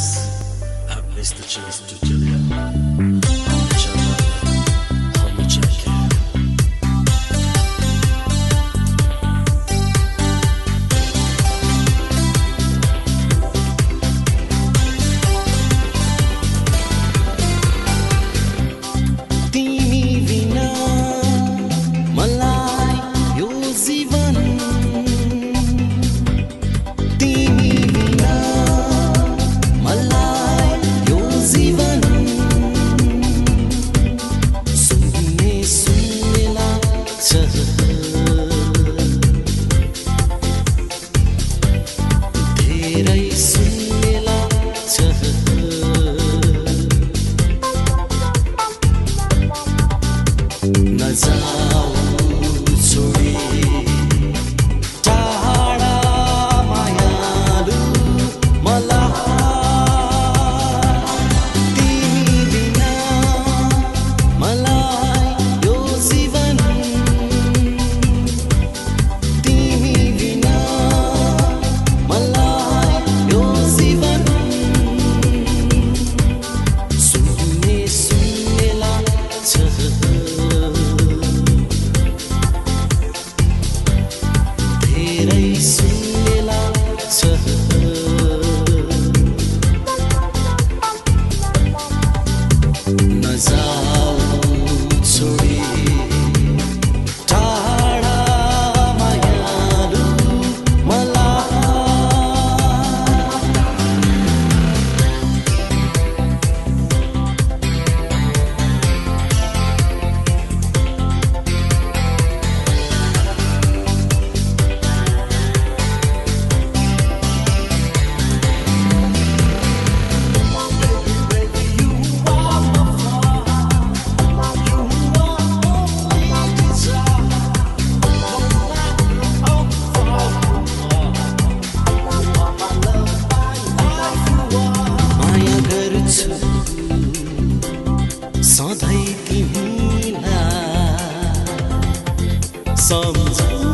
I've missed the chance to tell you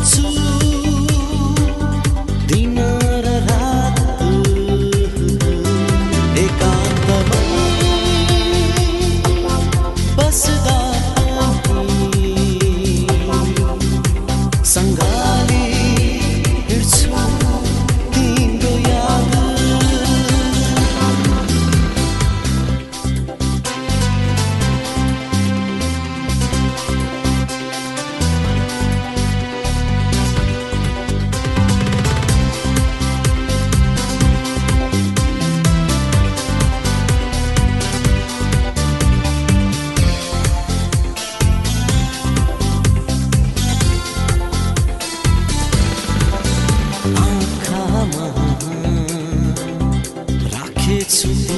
to zu